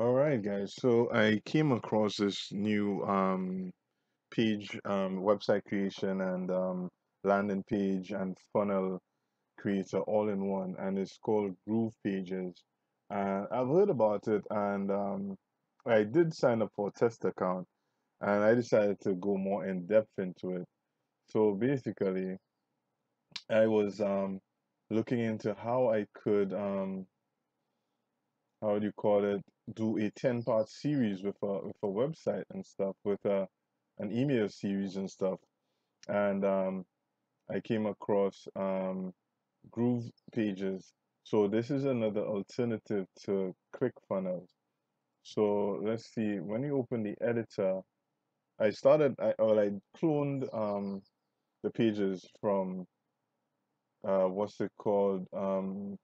All right, guys. So I came across this new um, page, um, website creation and um, landing page and funnel creator all in one, and it's called Groove Pages. And I've heard about it, and um, I did sign up for a test account, and I decided to go more in depth into it. So basically, I was um, looking into how I could um, how would you call it do a 10 part series with a with a website and stuff with a an email series and stuff. And um I came across um groove pages. So this is another alternative to ClickFunnels. So let's see when you open the editor I started I or I cloned um the pages from uh what's it called um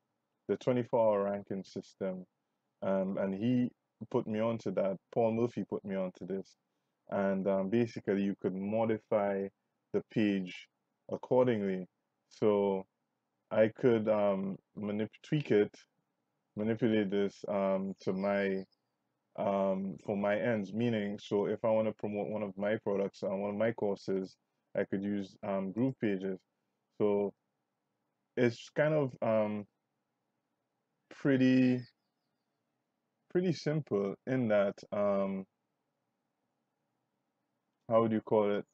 the 24 hour ranking system um, and he put me onto that. Paul Murphy put me onto this, and um, basically you could modify the page accordingly. So I could um, manip- tweak it, manipulate this um, to my um, for my ends. Meaning, so if I want to promote one of my products on one of my courses, I could use um, Pages. So it's kind of um, pretty pretty simple in that um how would you call it?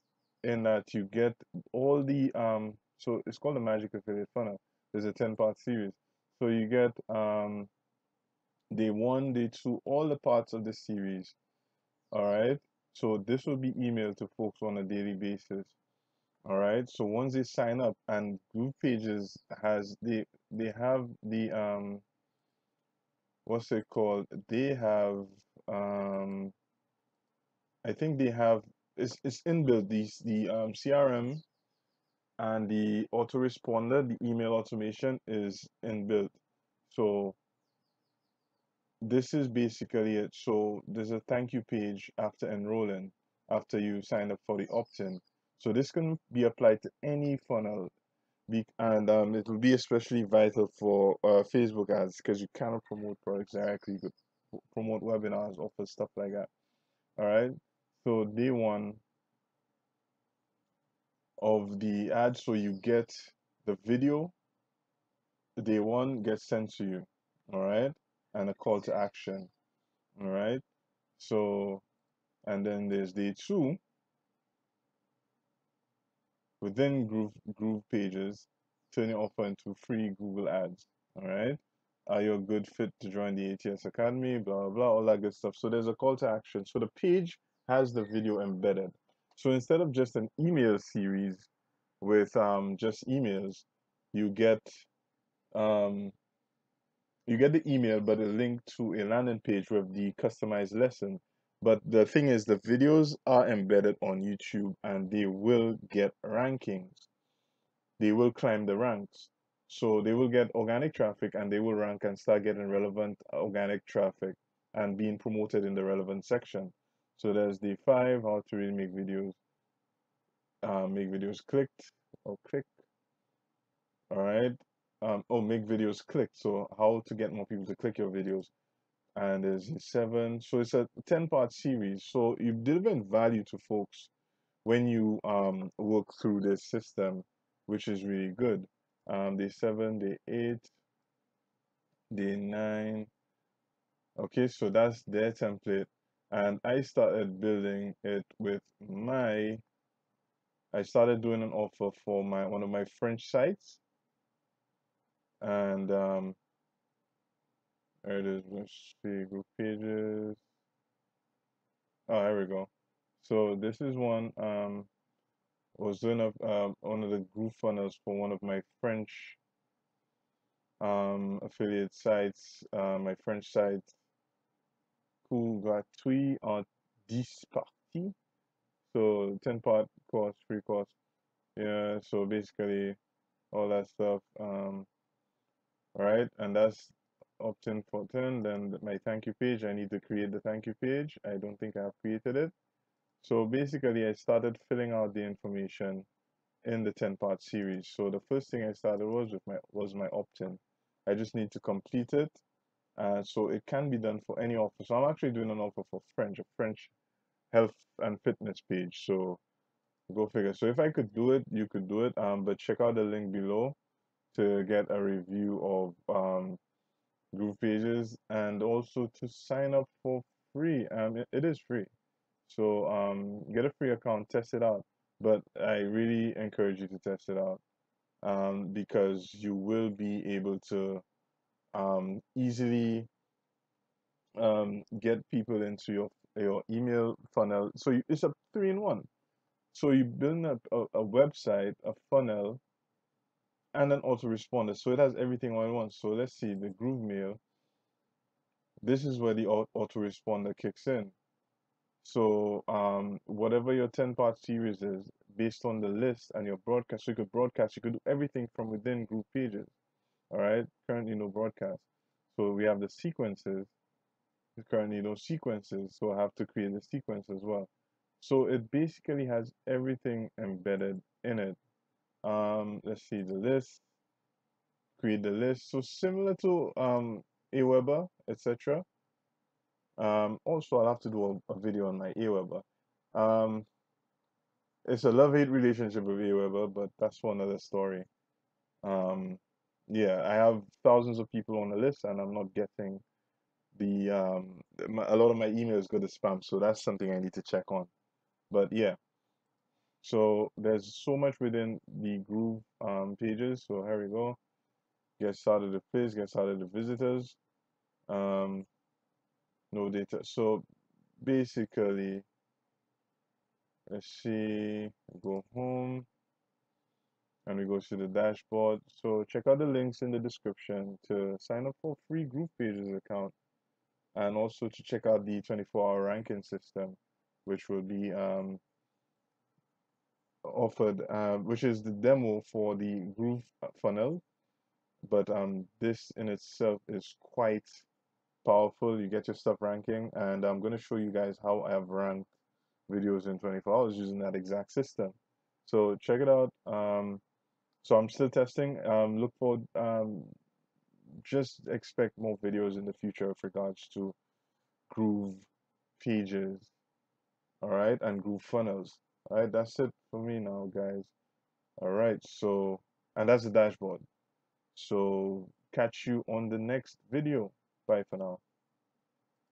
In that you get all the um so it's called the magic affiliate funnel. There's a 10 part series. So you get um day one day two all the parts of the series all right so this will be emailed to folks on a daily basis all right so once they sign up and Groove Pages has they they have the um what's it called? They have um I think they have it's it's inbuilt these the um CRM and the autoresponder, the email automation is inbuilt. So this is basically it. So there's a thank you page after enrolling, after you sign up for the opt-in. So this can be applied to any funnel be, and um, it will be especially vital for uh, Facebook ads because you cannot promote products directly. You could promote webinars, offer stuff like that. All right. So day one of the ad, so you get the video. Day one gets sent to you. All right, and a call to action. All right. So, and then there's day two within Groove, Groove pages, turn your offer into free Google ads. All right. Are you a good fit to join the ATS Academy? Blah, blah, blah, all that good stuff. So there's a call to action. So the page has the video embedded. So instead of just an email series with um, just emails, you get um, you get the email, but a link to a landing page with the customized lesson but the thing is, the videos are embedded on YouTube and they will get rankings. They will climb the ranks. So they will get organic traffic and they will rank and start getting relevant organic traffic and being promoted in the relevant section. So there's the five how to really make videos, uh, make videos clicked or click. All right. Um, oh, make videos clicked. So how to get more people to click your videos and there's a seven. So it's a 10 part series. So you deliver value to folks when you um, work through this system, which is really good. Um, day seven, day eight, day nine. Okay, so that's their template. And I started building it with my, I started doing an offer for my one of my French sites. And um, there it is. Let's see, Groove Pages. Oh, there we go. So this is one. Um, was doing a um, one of the groove funnels for one of my French um affiliate sites. Uh, my French site, cool gratuit en 10 parties. So 10 part course, free course. Yeah. So basically, all that stuff. Um, all right, and that's opt-in for 10 then my thank you page I need to create the thank you page I don't think I've created it so basically I started filling out the information in the 10 part series so the first thing I started was with my was my opt-in I just need to complete it Uh, so it can be done for any offer. So I'm actually doing an offer for French, a French health and fitness page. So go figure. So if I could do it, you could do it. Um, but check out the link below to get a review of um Groove pages and also to sign up for free. Um, it, is free. So um, get a free account, test it out. But I really encourage you to test it out um, because you will be able to um, easily um, get people into your your email funnel. So it's a three in one. So you build a, a, a website, a funnel, and an autoresponder. So it has everything all at once. So let's see the Groove Mail. This is where the autoresponder kicks in. So um, whatever your 10 part series is, based on the list and your broadcast, so you could broadcast, you could do everything from within groove pages. All right, currently no broadcast. So we have the sequences, currently no sequences, so I have to create the sequence as well. So it basically has everything embedded in it. Um, let's see the list, create the list. So similar to um, Aweber, etc. Um, also, I'll have to do a, a video on my Aweber. Um, it's a love-hate relationship with Aweber, but that's for another story. Um, yeah, I have thousands of people on the list, and I'm not getting the um my, a lot of my emails go to spam, so that's something I need to check on. But yeah, so there's so much within the Groove um pages. So here we go. Get started the quiz, get started the visitors. Um, no data. So basically, let's see, go home and we go to the dashboard. So check out the links in the description to sign up for free Groove Pages account and also to check out the 24 hour ranking system, which will be um, offered, uh, which is the demo for the Groove funnel. But um, this in itself is quite powerful. You get your stuff ranking, and I'm going to show you guys how I have ranked videos in 24 hours using that exact system. So check it out. Um, so I'm still testing. Um, look for um, just expect more videos in the future with regards to groove pages. All right, and groove funnels. All right, that's it for me now, guys. All right, so and that's the dashboard. So catch you on the next video. Bye for now.